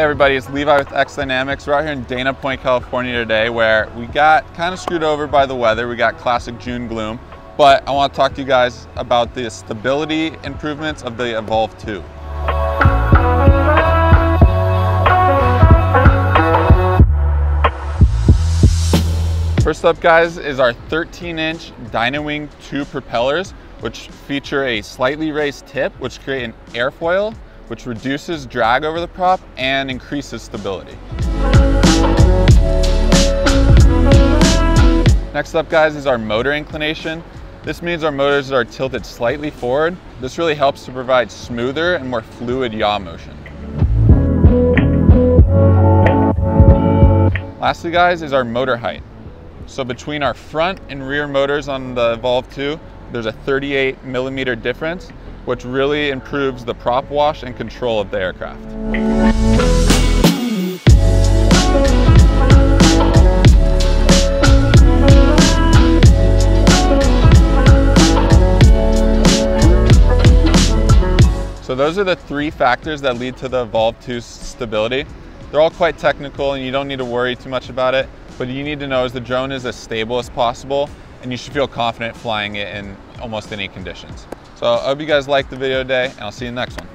everybody, it's Levi with XDynamics. We're out here in Dana Point, California today where we got kind of screwed over by the weather. We got classic June gloom, but I want to talk to you guys about the stability improvements of the Evolve 2. First up guys is our 13 inch Dynawing 2 propellers, which feature a slightly raised tip, which create an airfoil which reduces drag over the prop and increases stability. Next up guys is our motor inclination. This means our motors are tilted slightly forward. This really helps to provide smoother and more fluid yaw motion. Lastly guys is our motor height. So between our front and rear motors on the Evolve 2, there's a 38 millimeter difference, which really improves the prop wash and control of the aircraft. So those are the three factors that lead to the Evolve 2 stability. They're all quite technical and you don't need to worry too much about it, but you need to know is the drone is as stable as possible and you should feel confident flying it in almost any conditions. So I hope you guys liked the video today and I'll see you next one.